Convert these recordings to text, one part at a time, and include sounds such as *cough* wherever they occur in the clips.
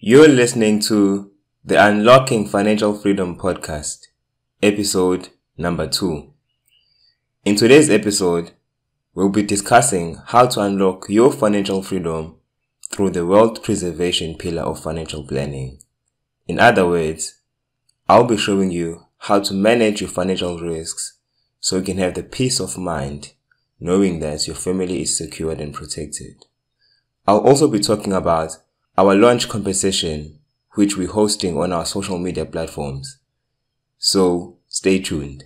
You're listening to the Unlocking Financial Freedom podcast, episode number two. In today's episode, we'll be discussing how to unlock your financial freedom through the wealth preservation pillar of financial planning. In other words, I'll be showing you how to manage your financial risks so you can have the peace of mind knowing that your family is secured and protected. I'll also be talking about our launch competition, which we're hosting on our social media platforms. So stay tuned.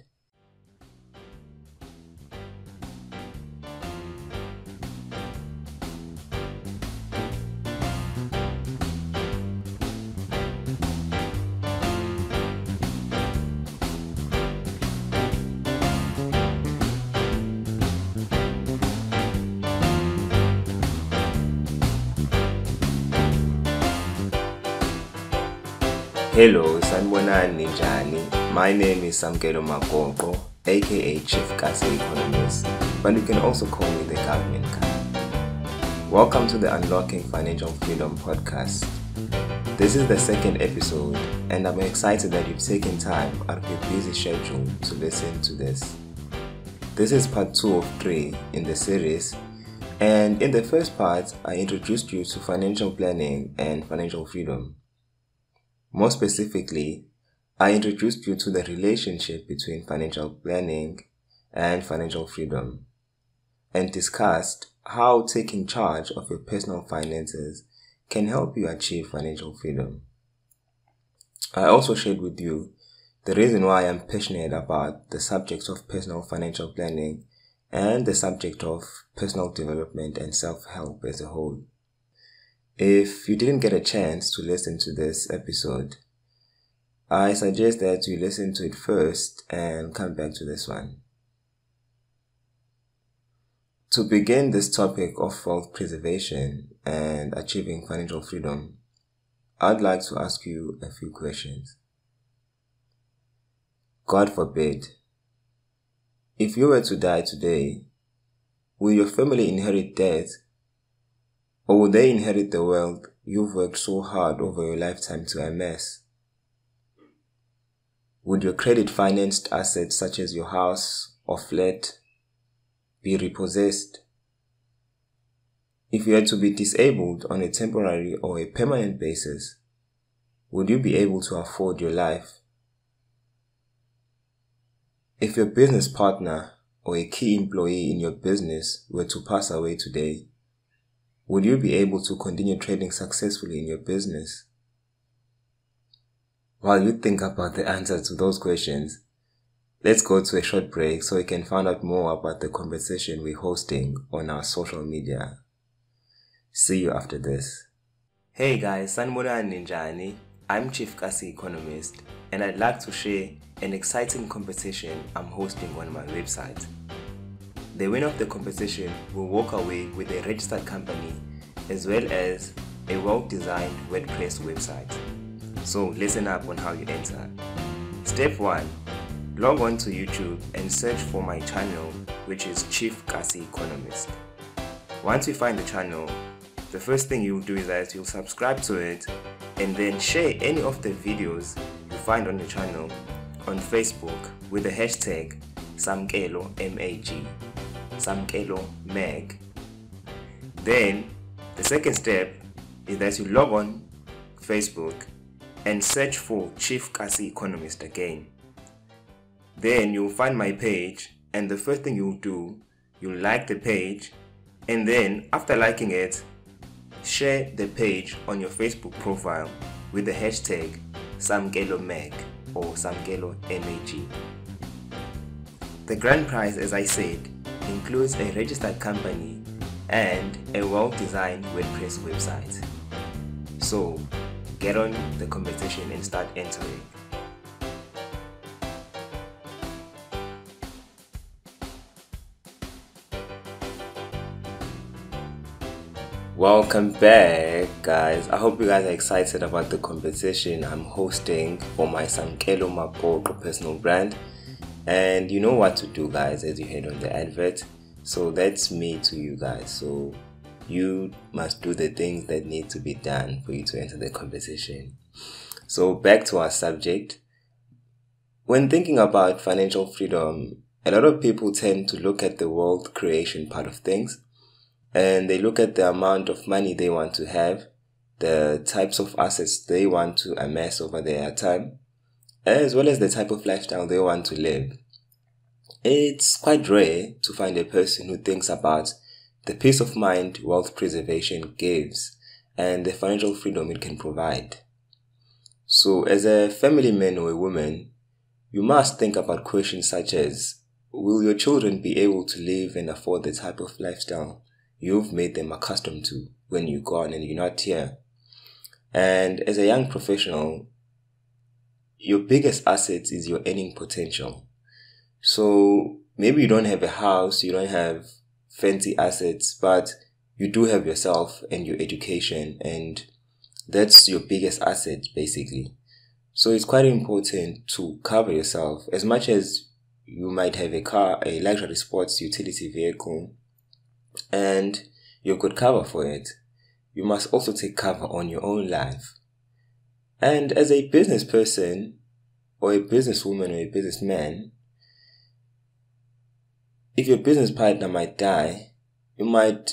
Hello, sanibonani njani? My name is Samkelo Magoqo, aka Chief Kasi Economist, but you can also call me the government guy. Welcome to the Unlocking Financial Freedom podcast. This is the second episode, and I'm excited that you've taken time out of your busy schedule to listen to this. This is part two of three in the series, and in the first part, I introduced you to financial planning and financial freedom. More specifically, I introduced you to the relationship between financial planning and financial freedom and discussed how taking charge of your personal finances can help you achieve financial freedom. I also shared with you the reason why I'm passionate about the subjects of personal financial planning and the subject of personal development and self help as a whole. If you didn't get a chance to listen to this episode, I suggest that you listen to it first and come back to this one. To begin this topic of wealth preservation and achieving financial freedom, I'd like to ask you a few questions. God forbid, if you were to die today, will your family inherit debt or will they inherit the wealth you've worked so hard over your lifetime to amass? Would your credit financed assets such as your house or flat be repossessed? If you had to be disabled on a temporary or a permanent basis, would you be able to afford your life? If your business partner or a key employee in your business were to pass away today, would you be able to continue trading successfully in your business? While you think about the answers to those questions, let's go to a short break so we can find out more about the conversation we're hosting on our social media. See you after this. Hey guys, Sanmurani Ninjani. I'm Chief Kasi Economist, and I'd like to share an exciting competition I'm hosting on my website. The winner of the competition will walk away with a registered company as well as a well-designed WordPress website. So listen up on how you enter. Step 1. Log on to YouTube and search for my channel which is Chief Kasi Economist. Once you find the channel, the first thing you'll do is that you'll subscribe to it and then share any of the videos you find on the channel on Facebook with the hashtag Samkelo MAG. Samkelo Mag. Then the second step is that you log on Facebook and search for Chief Kasi Economist again. Then you'll find my page and the first thing you'll do, you'll like the page and then after liking it, share the page on your Facebook profile with the hashtag Samkelo Mag or Samkelo MAG. The grand prize, as I said, includes a registered company and a well-designed WordPress website. So, get on the competition and start entering. Welcome back, guys. I hope you guys are excited about the competition I'm hosting for my Samkelo Magoqo personal brand. And you know what to do, guys, as you head on the advert. So that's me to you guys. So you must do the things that need to be done for you to enter the competition. So, back to our subject. When thinking about financial freedom, a lot of people tend to look at the wealth creation part of things and they look at the amount of money they want to have, the types of assets they want to amass over their time, Eh, as well as the type of lifestyle they want to live. It's quite rare to find a person who thinks about the peace of mind wealth preservation gives and the financial freedom it can provide. So, as a family man or a woman, you must think about questions such as Will your children be able to live and afford the type of lifestyle you've made them accustomed to when you're gone and you're not here? And as a young professional, your biggest asset is your earning potential. So maybe you don't have a house, you don't have fancy assets, but you do have yourself and your education, and that's your biggest asset basically. So it's quite important to cover yourself as much as you might have a car, a luxury sports utility vehicle, and you could cover for it. You must also take cover on your own life. And as a business person, or a businesswoman, or a businessman, if your business partner might die, you might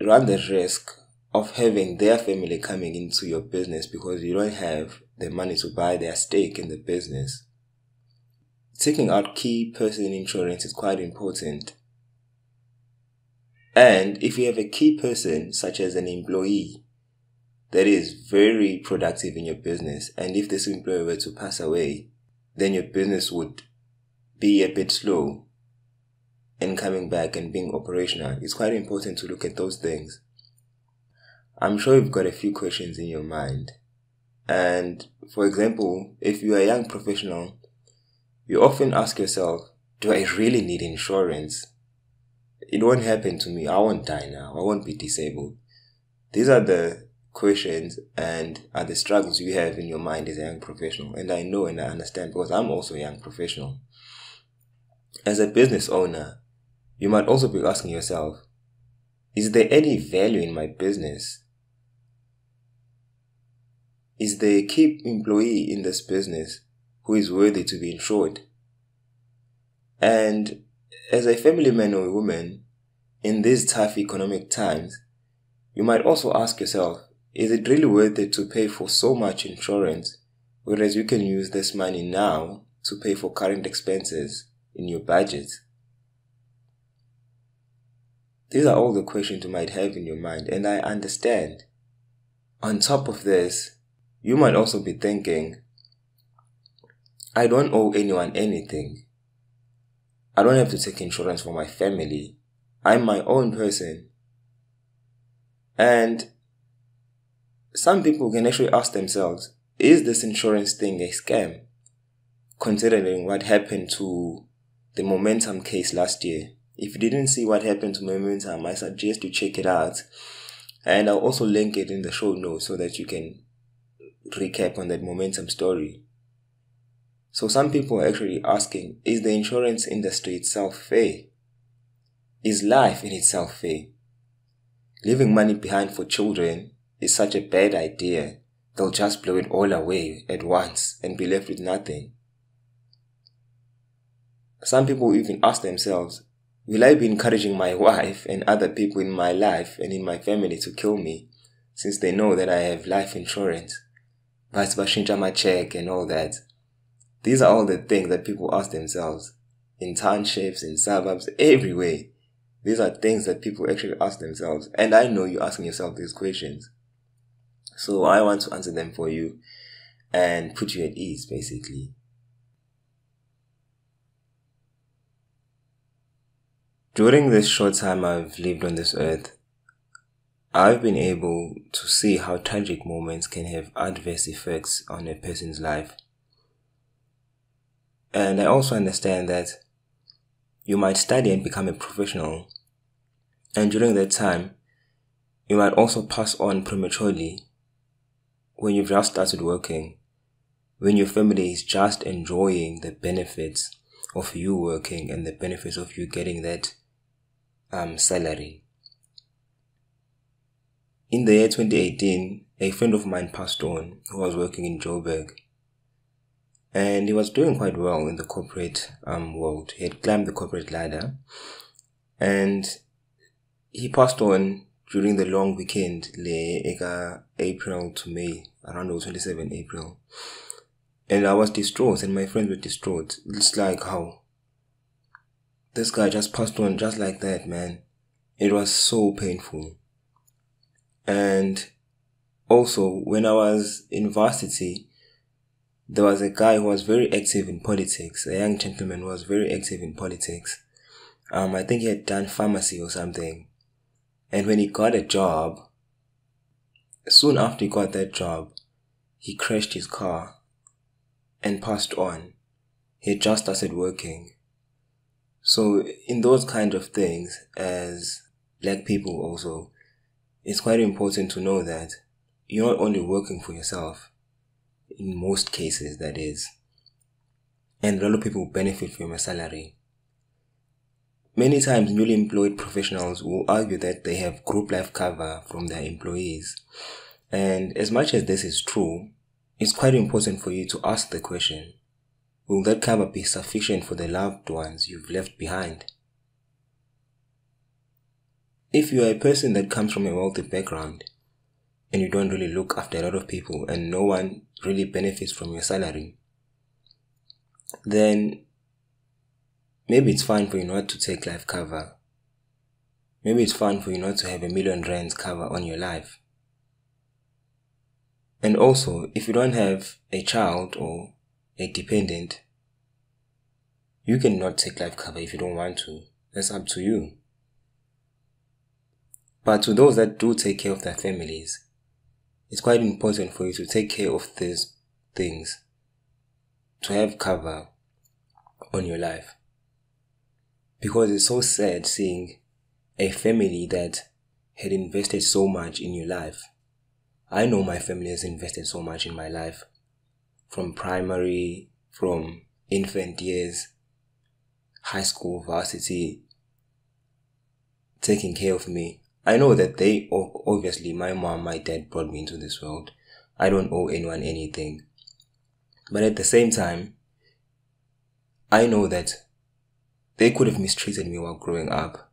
run the risk of having their family coming into your business because you don't have the money to buy their stake in the business. Taking out key person insurance is quite important. And if you have a key person, such as an employee, that is very productive in your business, and if this employee were to pass away, then your business would be a bit slow and coming back and being operational, it's quite important to look at those things. I'm sure you've got a few questions in your mind. And for example, if you're a young professional, you often ask yourself, do I really need insurance? It won't happen to me. I won't die now. I won't be disabled. These are the questions and are the struggles you have in your mind as a young professional. And I know and I understand because I'm also a young professional. As a business owner, you might also be asking yourself, is there any value in my business? Is there a key employee in this business who is worthy to be insured? And as a family man or woman, in these tough economic times, you might also ask yourself, is it really worth it to pay for so much insurance, whereas you can use this money now to pay for current expenses in your budget? These are all the questions you might have in your mind, and I understand. On top of this, you might also be thinking, I don't owe anyone anything. I don't have to take insurance for my family. I'm my own person. And some people can actually ask themselves, is this insurance thing a scam? Considering what happened to the Momentum case last year. If you didn't see what happened to Momentum, I suggest you check it out. And I'll also link it in the show notes so that you can recap on that Momentum story. So some people are actually asking, is the insurance industry itself fair? Is life in itself fair? Leaving money behind for children is such a bad idea. They'll just blow it all away at once and be left with nothing. Some people even ask themselves, Will I be encouraging my wife and other people in my life and in my family to kill me since they know that I have life insurance? Versa, my check and all that. These are all the things that people ask themselves in townships, in suburbs, everywhere. These are things that people actually ask themselves. And I know you're asking yourself these questions. So I want to answer them for you and put you at ease, basically. During this short time I've lived on this earth, I've been able to see how tragic moments can have adverse effects on a person's life. And I also understand that you might study and become a professional, and during that time, you might also pass on prematurely when you've just started working, when your family is just enjoying the benefits of you working and the benefits of you getting that um, salary. in the year 2018, a friend of mine passed on who was working in Joburg. And he was doing quite well in the corporate um, world. He had climbed the corporate ladder. And he passed on during the long weekend, le April to May, around 27 April. And I was distraught, and my friends were distraught. It's like how this guy just passed on just like that, man. It was so painful. And also, when I was in varsity, there was a guy who was very active in politics, a young gentleman who was very active in politics. Um, I think he had done pharmacy or something. And when he got a job, soon after he got that job, he crashed his car and passed on. He had just started working. So in those kind of things, as black people also, it's quite important to know that you're not only working for yourself, in most cases that is, and a lot of people benefit from your salary. Many times newly employed professionals will argue that they have group life cover from their employees. And as much as this is true, it's quite important for you to ask the question, will that cover be sufficient for the loved ones you've left behind? If you are a person that comes from a wealthy background and you don't really look after a lot of people and no one really benefits from your salary, then maybe it's fine for you not to take life cover. Maybe it's fine for you not to have a million rands cover on your life. And also, if you don't have a child or a dependent, you cannot take life cover if you don't want to. That's up to you. But to those that do take care of their families, it's quite important for you to take care of these things, to have cover on your life. Because it's so sad seeing a family that had invested so much in your life I know my family has invested so much in my life from primary, from infant years, high school, varsity, taking care of me. I know that they, obviously, my mom, my dad brought me into this world. I don't owe anyone anything. But at the same time, I know that they could have mistreated me while growing up.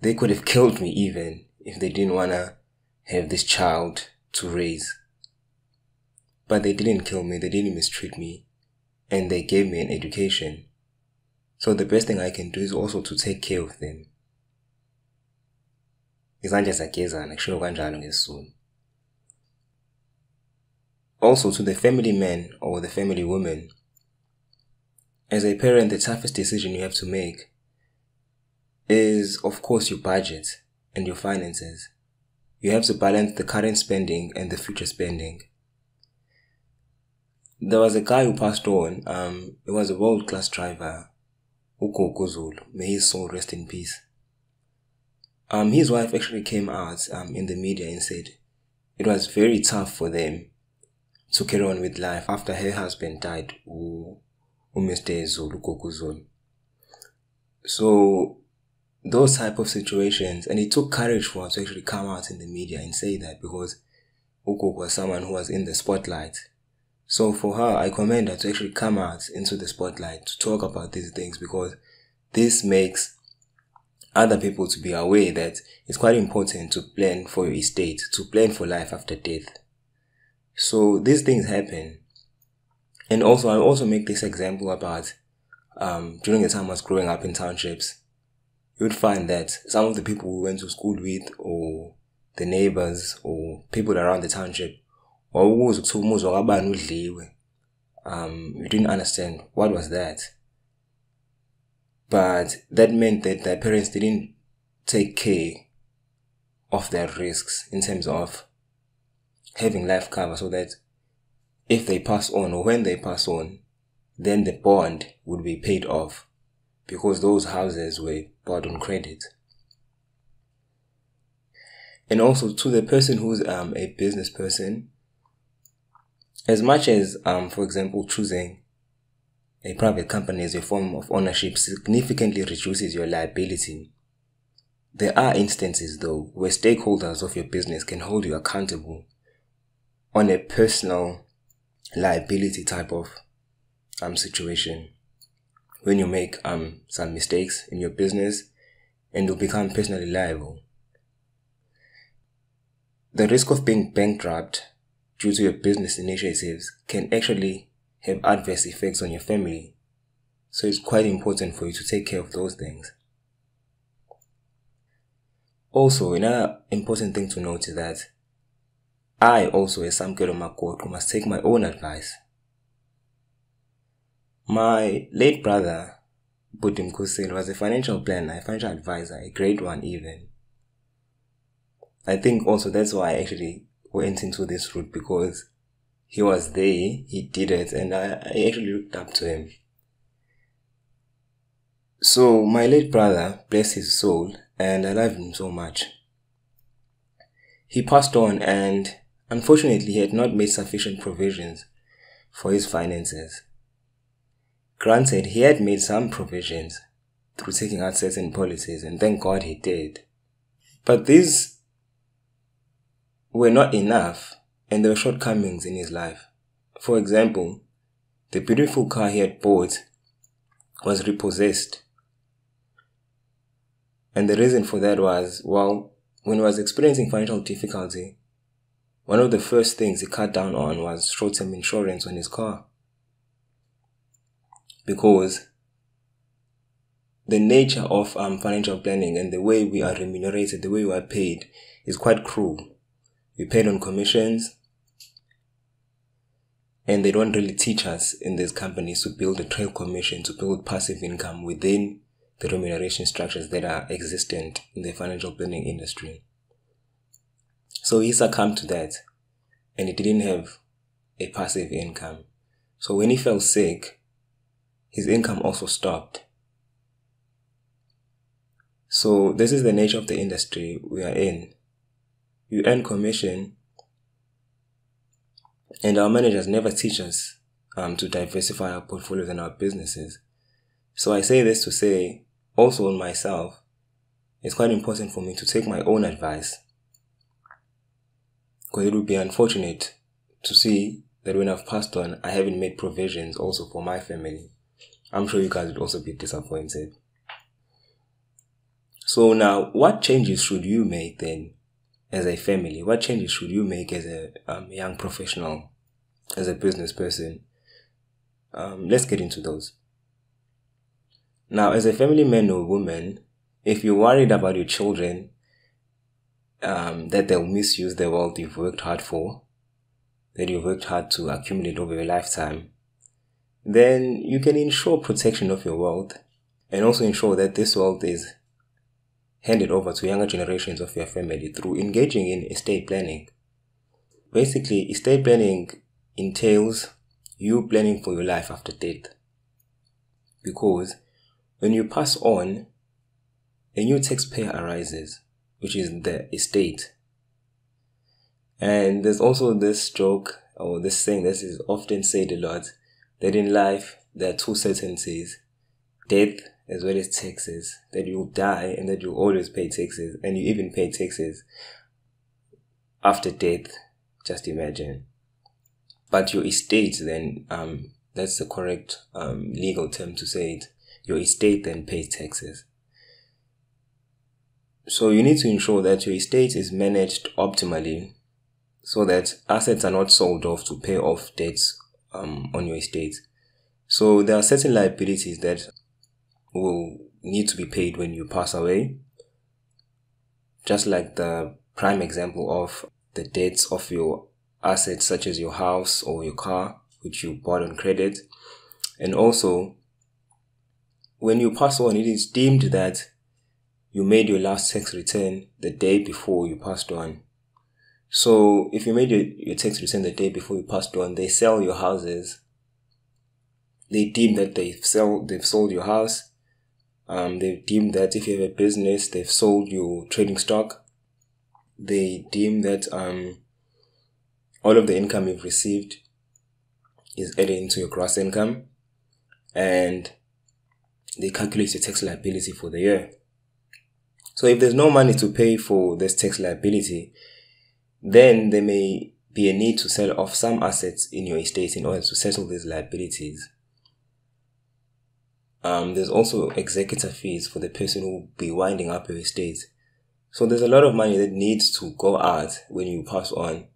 They could have killed me even if they didn't wanna have this child to raise. But they didn't kill me, they didn't mistreat me, and they gave me an education. So the best thing I can do is also to take care of them. Also to the family man or the family woman, as a parent the toughest decision you have to make is of course your budget and your finances you have to balance the current spending and the future spending. There was a guy who passed on. Um, he was a world class driver, Gugu Zulu. May his soul rest in peace. Um, his wife actually came out um, in the media and said it was very tough for them to carry on with life after her husband died, Mr. Zulu Zulu. So those type of situations and it took courage for her to actually come out in the media and say that because Gugu was someone who was in the spotlight. So for her, I commend her to actually come out into the spotlight to talk about these things because this makes other people to be aware that it's quite important to plan for your estate, to plan for life after death. So these things happen. And also, I also make this example about um, during the time I was growing up in townships you would find that some of the people we went to school with or the neighbors or people around the township um you didn't understand what was that. But that meant that their parents didn't take care of their risks in terms of having life cover so that if they pass on or when they pass on then the bond would be paid off because those houses were bought on credit. And also to the person who's um, a business person, as much as, um, for example, choosing a private company as a form of ownership significantly reduces your liability, There are instances though where stakeholders of your business can hold you accountable on a personal liability type of um situation. When you make um some mistakes in your business and you become personally liable. The risk of being bankrupt due to your business initiatives can actually have adverse effects on your family. So it's quite important for you to take care of those things. Also, another important thing to note is that I also, as Samkelo Magoqo, must take my own advice. My late brother, Budim Kusil, was a financial planner, a financial advisor, a great one even. I think also that's why I actually went into this route because he was there, he did it, and I, I actually looked up to him. So, my late brother, bless his soul, and I love him so much. He passed on, and unfortunately, he had not made sufficient provisions for his finances. Granted, he had made some provisions through taking out certain policies, and thank God he did. But these were not enough and there were shortcomings in his life. For example, the beautiful car he had bought was repossessed. And the reason for that was, well, when he was experiencing financial difficulty, one of the first things he cut down on was short term insurance on his car. Because the nature of um, financial planning and the way we are remunerated, the way we are paid, is quite cruel. We paid on commissions, and they don't really teach us in these companies to build a trail commission, to build passive income within the remuneration structures that are existent in the financial planning industry. So he succumbed to that and he didn't have a passive income. So when he fell sick, his income also stopped. So this is the nature of the industry we are in you earn commission and our managers never teach us um, to diversify our portfolios and our businesses. So I say this to say, also on myself, it's quite important for me to take my own advice. Because it would be unfortunate to see that when I've passed on, I haven't made provisions also for my family. I'm sure you guys would also be disappointed. So now, what changes should you make then as a family? What changes should you make as a um, young professional, as a business person? Um, let's get into those. Now, as a family man or woman, if you're worried about your children, um, that they'll misuse the wealth you've worked hard for, that you've worked hard to accumulate over your lifetime, then you can ensure protection of your wealth and also ensure that this wealth is handed over to younger generations of your family through engaging in estate planning. Basically, estate planning entails you planning for your life after death. Because when you pass on, a new taxpayer arises, which is the estate. And there's also this joke or this saying that is often said a lot that in life there are two certainties death as well as taxes, that you die and that you always pay taxes, and you even pay taxes after death. Just imagine. But your estate then, um, that's the correct um, legal term to say it. Your estate then pays taxes. So you need to ensure that your estate is managed optimally so that assets are not sold off to pay off debts um, on your estate. So there are certain liabilities that will need to be paid when you pass away. Just like the prime example of the debts of your assets, such as your house or your car, which you bought on credit. And also, when you pass on, it is deemed that you made your last tax return the day before you passed on. So, if you made your, your tax return the day before you passed on, they sell your houses. They deem that they've sell they've sold your house um, they deem that if you have a business, they've sold your trading stock. They deem that um, all of the income you've received is added into your gross income, and they calculate your tax liability for the year. So if there's no money to pay for this tax liability, then there may be a need to sell off some assets in your estate in order to settle these liabilities. Um, there's also executor fees for the person who will be winding up your estate. So there's a lot of money that needs to go out when you pass on.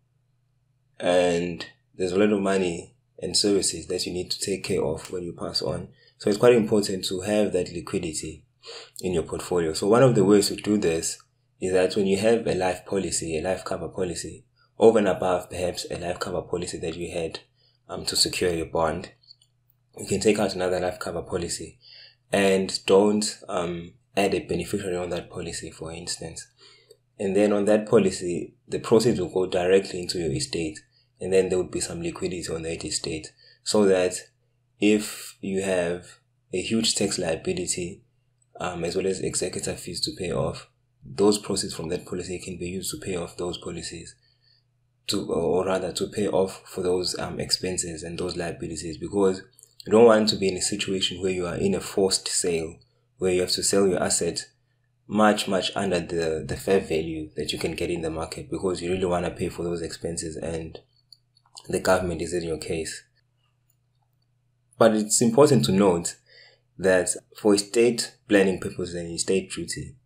And there's a lot of money and services that you need to take care of when you pass on. So it's quite important to have that liquidity in your portfolio. So one of the ways to do this is that when you have a life policy, a life cover policy, over and above perhaps a life cover policy that you had um, to secure your bond, you can take out another life cover policy and don't um, add a beneficiary on that policy, for instance. And then on that policy, the proceeds will go directly into your estate, and then there would be some liquidity on that estate, so that if you have a huge tax liability, um, as well as executor fees to pay off, those proceeds from that policy can be used to pay off those policies to or rather to pay off for those um, expenses and those liabilities because you don't want to be in a situation where you are in a forced sale where you have to sell your asset much much under the the fair value that you can get in the market because you really want to pay for those expenses and the government is in your case. But it's important to note that for estate planning purposes and estate duty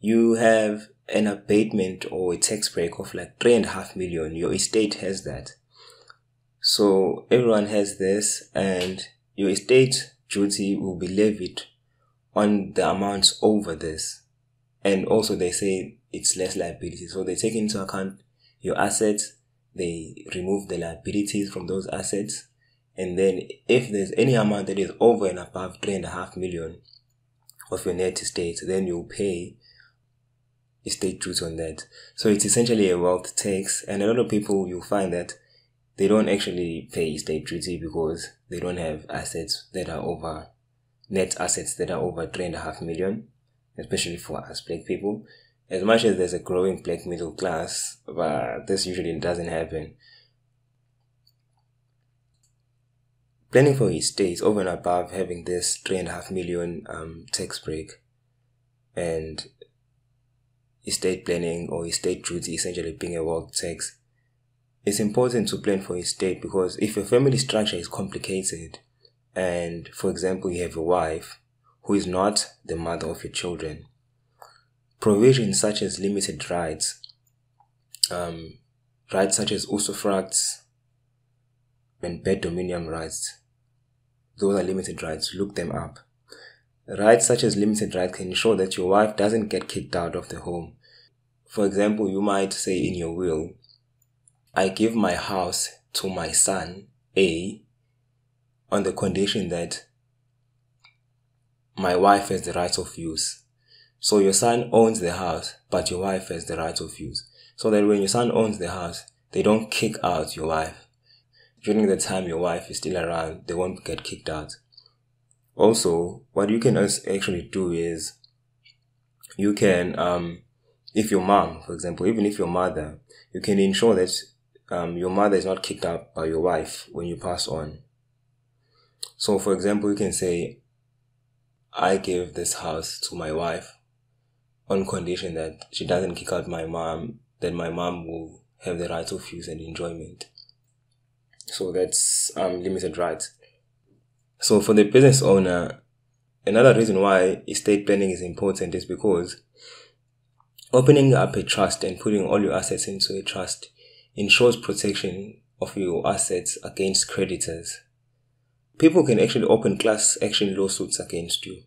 you have an abatement or a tax break of like three and a half million, your estate has that. So everyone has this and your estate duty will be levied on the amounts over this. And also they say it's less liability. So they take into account your assets, they remove the liabilities from those assets. And then if there's any amount that is over and above three and a half million of your net estate, then you'll pay estate duty on that. So it's essentially a wealth tax, and a lot of people you'll find that they don't actually pay estate duty because they don't have assets that are over net assets that are over three and a half million, especially for us black people. As much as there's a growing black middle class, but this usually doesn't happen. Planning for his estate over and above having this three and a half million um, tax break. And estate planning or estate duty essentially being a wealth tax, it's important to plan for estate because if your family structure is complicated and, for example, you have a wife who is not the mother of your children, provisions such as limited rights, um, rights such as usufructs and bare dominium rights, those are limited rights, look them up. Rights such as limited rights can ensure that your wife doesn't get kicked out of the home. For example, you might say in your will, I give my house to my son A on the condition that my wife has the right of use. So your son owns the house, but your wife has the right of use. So that when your son owns the house, they don't kick out your wife. During the time your wife is still around, they won't get kicked out. Also, what you can actually do is you can, um, if your mom, for example, even if your mother, you can ensure that um, your mother is not kicked out by your wife when you pass on. So, for example, you can say, I give this house to my wife on condition that she doesn't kick out my mom, then my mom will have the right of use and enjoyment. So that's um, limited rights. So for the business owner, another reason why estate planning is important is because opening up a trust and putting all your assets into a trust ensures protection of your assets against creditors. People can actually open class action lawsuits against you.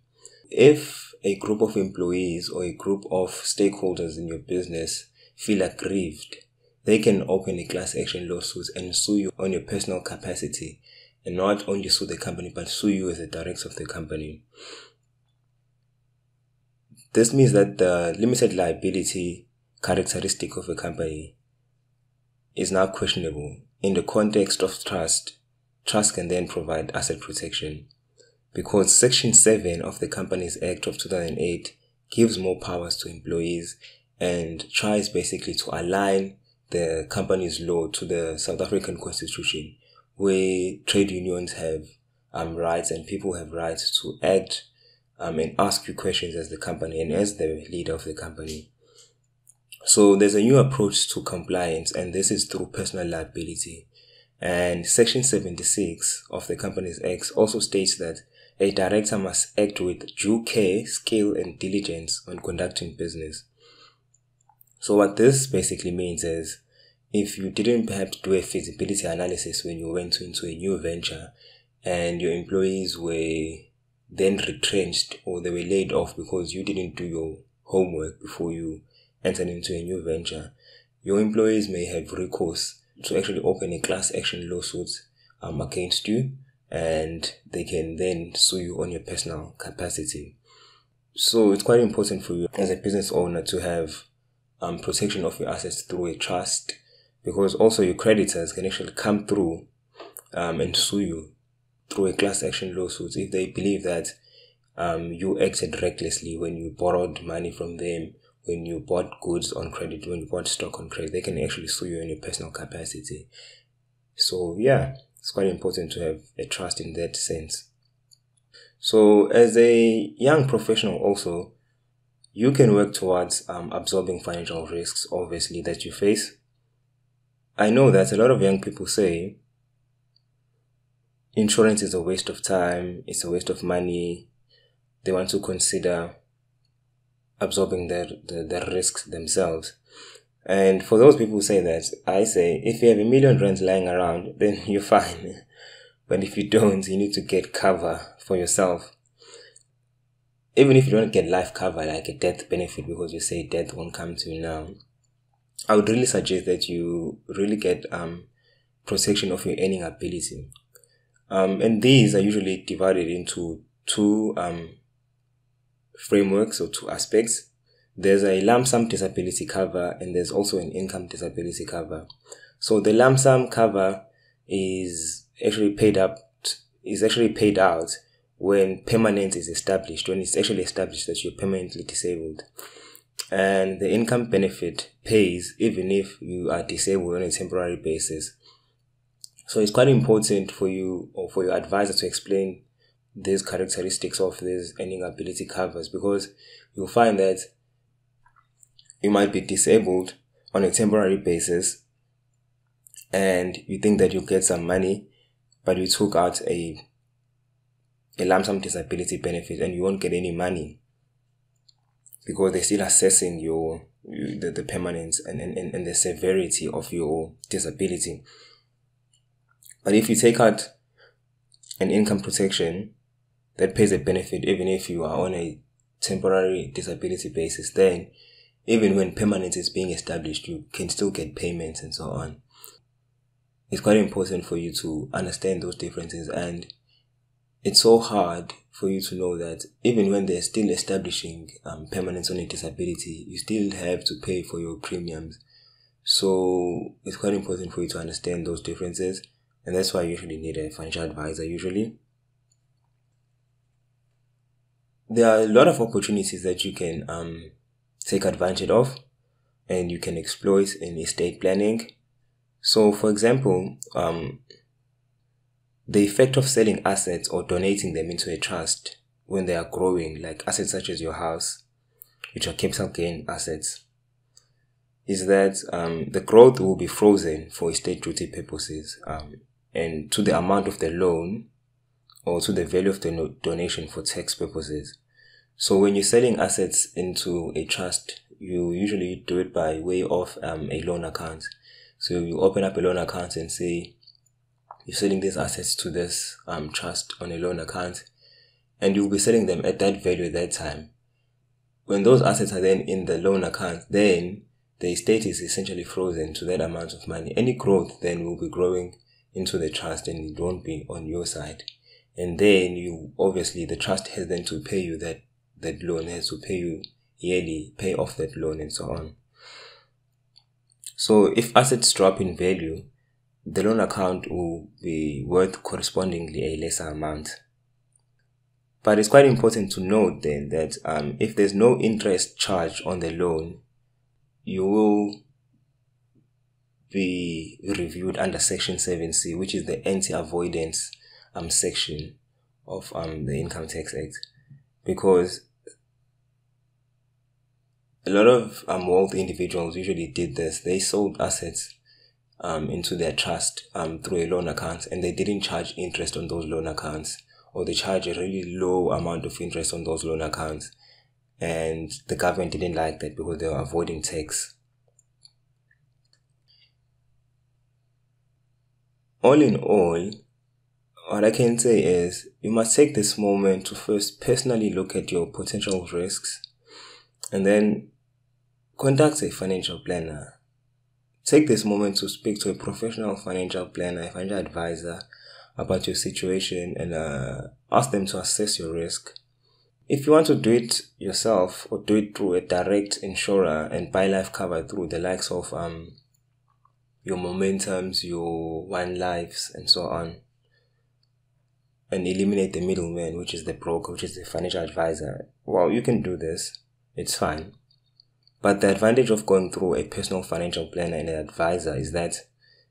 If a group of employees or a group of stakeholders in your business feel aggrieved, they can open a class action lawsuit and sue you on your personal capacity and not only sue the company but sue you as a director of the company. This means that the limited liability characteristic of a company is now questionable. In the context of trust, trust can then provide asset protection because Section 7 of the Companies Act of 2008 gives more powers to employees and tries basically to align the company's law to the South African Constitution where trade unions have um, rights and people have rights to act um, and ask you questions as the company and as the leader of the company. So there's a new approach to compliance, and this is through personal liability. And Section 76 of the Companies Act also states that a director must act with due care, skill, and diligence when conducting business. So what this basically means is if you didn't perhaps do a feasibility analysis when you went into a new venture and your employees were then retrenched or they were laid off because you didn't do your homework before you entered into a new venture, your employees may have recourse to actually open a class action lawsuit um, against you and they can then sue you on your personal capacity. So it's quite important for you as a business owner to have um, protection of your assets through a trust because also your creditors can actually come through um, and sue you through a class action lawsuit if they believe that um, you acted recklessly when you borrowed money from them, when you bought goods on credit, when you bought stock on credit. They can actually sue you in your personal capacity. So yeah, it's quite important to have a trust in that sense. So as a young professional also, you can work towards um, absorbing financial risks, obviously, that you face. I know that a lot of young people say insurance is a waste of time, it's a waste of money. They want to consider absorbing their, the, the risks themselves. And for those people who say that, I say if you have a million rands lying around, *laughs* then you're fine. But if you don't, you need to get cover for yourself. Even if you don't get life cover, like a death benefit, because you say death won't come to you now, I would really suggest that you really get um, protection of your earning ability. Um, and these are usually divided into two um, frameworks or two aspects. There's a lump sum disability cover and there's also an income disability cover. So the lump sum cover is actually paid up is actually paid out when permanence is established, when it's actually established that you're permanently disabled. And the income benefit pays even if you are disabled on a temporary basis. So it's quite important for you or for your advisor to explain these characteristics of these earning ability covers because you'll find that you might be disabled on a temporary basis and you think that you get some money, but you took out a a lump sum disability benefit and you won't get any money because they're still assessing your, the, the permanence and, and, and the severity of your disability. But if you take out an income protection that pays a benefit even if you are on a temporary disability basis, then even when permanence is being established, you can still get payments and so on. It's quite important for you to understand those differences and it's so hard for you to know that even when they're still establishing um, permanence disability, you still have to pay for your premiums. So it's quite important for you to understand those differences, and that's why you usually need a financial advisor. Usually, there are a lot of opportunities that you can um, take advantage of and you can exploit in estate planning. So, for example, um, the effect of selling assets or donating them into a trust when they are growing, like assets such as your house, which are capital gain assets, is that um, the growth will be frozen for estate duty purposes um, and to the amount of the loan or to the value of the donation for tax purposes. So when you're selling assets into a trust, you usually do it by way of um, a loan account. So you open up a loan account and say you're selling these assets to this um, trust on a loan account, and you'll be selling them at that value at that time. When those assets are then in the loan account, then the estate is essentially frozen to that amount of money. Any growth then will be growing into the trust and it won't be on your side. And then you obviously the trust has then to pay you that that loan has to pay you yearly, pay off that loan and so on. So if assets drop in value, the loan account will be worth correspondingly a lesser amount. But it's quite important to note then that um, if there's no interest charge on the loan, you will be reviewed under Section 7C, which is the anti avoidance um, section of um, the Income Tax Act. because a lot of um, wealthy individuals usually did this. They sold assets um, into their trust um, through a loan account and they didn't charge interest on those loan accounts or they charge a really low amount of interest on those loan accounts. And the government didn't like that because they were avoiding tax. All in all, what I can say is you must take this moment to first personally look at your potential risks and then contact a financial planner. Take this moment to speak to a professional financial planner, financial advisor about your situation and uh, ask them to assess your risk. If you want to do it yourself or do it through a direct insurer and buy life cover through the likes of um, your Momentums, your one lives, and so on, and eliminate the middleman, which is the broker, which is the financial advisor, well, you can do this. It's fine. But the advantage of going through a personal financial planner and an advisor is that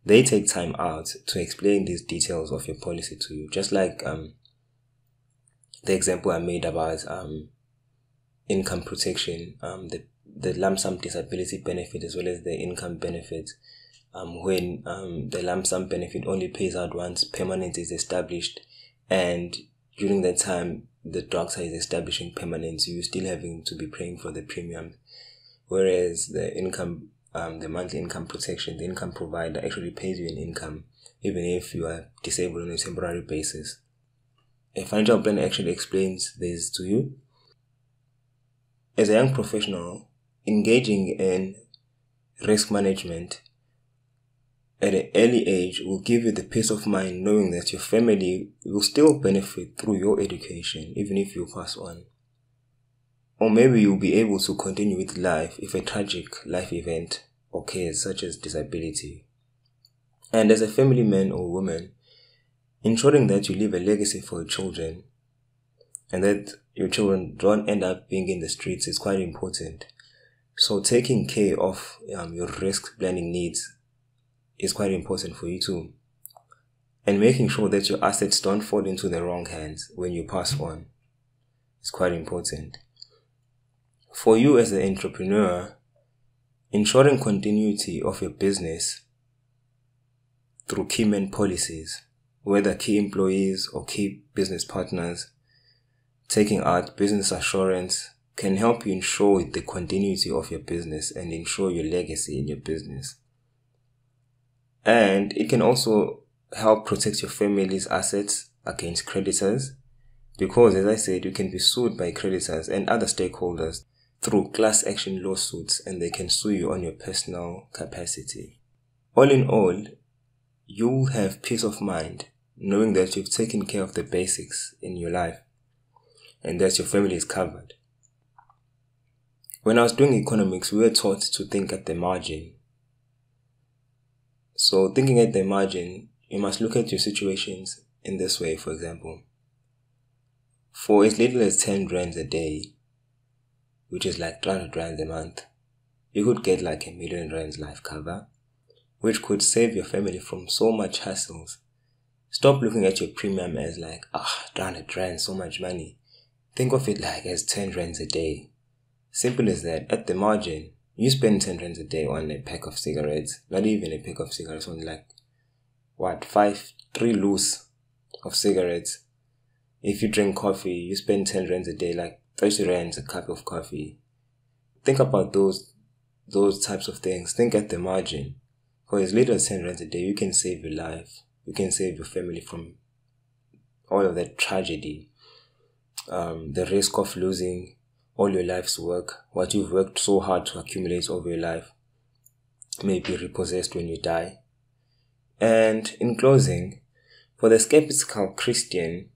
they take time out to explain these details of your policy to you. Just like um, the example I made about um, income protection, um, the, the lump sum disability benefit as well as the income benefit. Um, when um, the lump sum benefit only pays out once permanent is established, and during that time the doctor is establishing permanence, you're still having to be paying for the premium. Whereas the income um, the monthly income protection, the income provider actually pays you an income even if you are disabled on a temporary basis. A financial planner actually explains this to you. As a young professional, engaging in risk management at an early age will give you the peace of mind knowing that your family will still benefit through your education even if you pass on. Or maybe you'll be able to continue with life if a tragic life event occurs, such as disability. And as a family man or woman, ensuring that you leave a legacy for your children and that your children don't end up being in the streets is quite important. So taking care of um, your risk planning needs is quite important for you too. And making sure that your assets don't fall into the wrong hands when you pass on is quite important. For you as an entrepreneur, ensuring continuity of your business through key man policies, whether key employees or key business partners, taking out business assurance can help you ensure the continuity of your business and ensure your legacy in your business. And it can also help protect your family's assets against creditors because, as I said, you can be sued by creditors and other stakeholders through class action lawsuits and they can sue you on your personal capacity. All in all, you'll have peace of mind knowing that you've taken care of the basics in your life and that your family is covered. When I was doing economics, we were taught to think at the margin. So, thinking at the margin, you must look at your situations in this way, for example. For as little as 10 rands a day, which is like 300 rands a month, you could get like a million rands life cover, which could save your family from so much hassles. Stop looking at your premium as like, ah, oh, 300 rands, so much money. Think of it like as 10 rands a day. Simple as that. At the margin, you spend 10 rands a day on a pack of cigarettes, not even a pack of cigarettes, only like, what, five, three loose of cigarettes. If you drink coffee, you spend 10 rands a day, like 30 rands a cup of coffee. Think about those those types of things. Think at the margin. For as little as 10 rands a day, you can save your life. You can save your family from all of that tragedy. Um, the risk of losing all your life's work, what you've worked so hard to accumulate over your life, may be repossessed when you die. And in closing, for the skeptical Christian,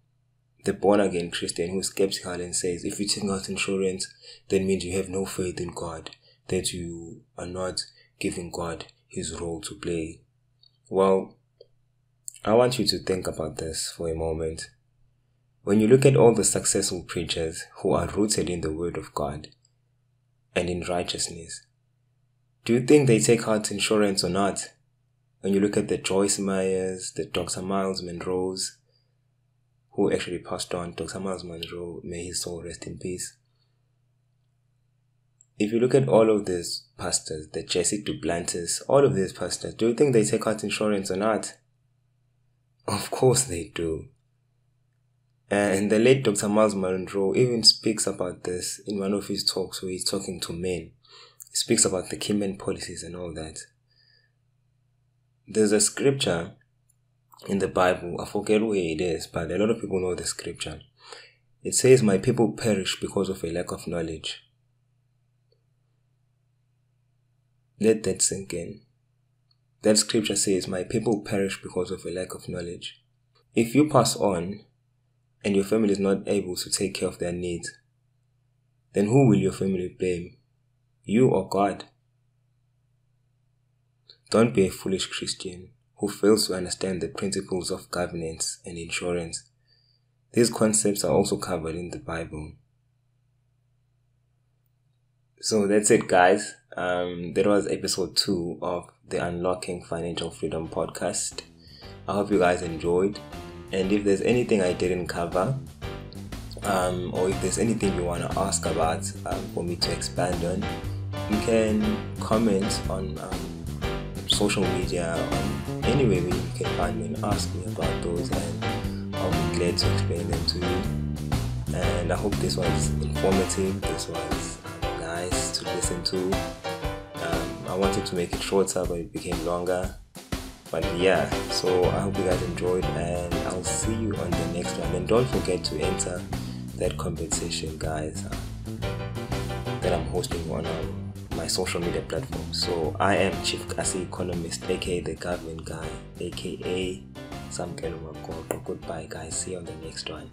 the born again Christian who's skeptical and says if you take out insurance, then means you have no faith in God, that you are not giving God his role to play. Well, I want you to think about this for a moment. When you look at all the successful preachers who are rooted in the Word of God and in righteousness, do you think they take out insurance or not? When you look at the Joyce Meyers, the Dr. Myles Munroes, who actually passed on, Dr. Myles Munroe, may his soul rest in peace. If you look at all of these pastors, the Jesse Duplantis, all of these pastors, do you think they take out insurance or not? Of course they do. And the late Dr. Myles Munroe even speaks about this in one of his talks where he's talking to men. He speaks about the key man policies and all that. There's a scripture in the Bible, I forget where it is, but a lot of people know the scripture. It says, My people perish because of a lack of knowledge. Let that sink in. That scripture says, My people perish because of a lack of knowledge. If you pass on and your family is not able to take care of their needs, then who will your family blame? You or God? Don't be a foolish Christian who fails to understand the principles of governance and insurance. These concepts are also covered in the Bible. So that's it, guys. Um, that was episode two of the Unlocking Financial Freedom podcast. I hope you guys enjoyed. And if there's anything I didn't cover, um, or if there's anything you want to ask about um, for me to expand on, you can comment on um, social media, on any way you can find me and ask me about those, and I'll be glad to explain them to you. And I hope this was informative. This was um, nice to listen to. Um, I wanted to make it shorter, but it became longer. But yeah, so I hope you guys enjoyed, and I'll see you on the next one. And don't forget to enter that competition, guys, uh, that I'm hosting on um, my social media platforms. So I am Chief Kasi Economist, aka the government guy, aka Sam Goodbye, guys. See you on the next one.